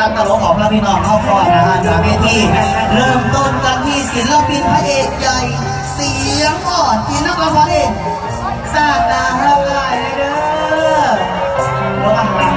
ตับตลกของพระพี่น้องเอาก่อนนะฮะจากเวทีเริ่มต้นกันที่ศิลปินพระเอกใหญ่เสียงอ่อนที่นักร้องเองสร้างนาฮักไลเด้อ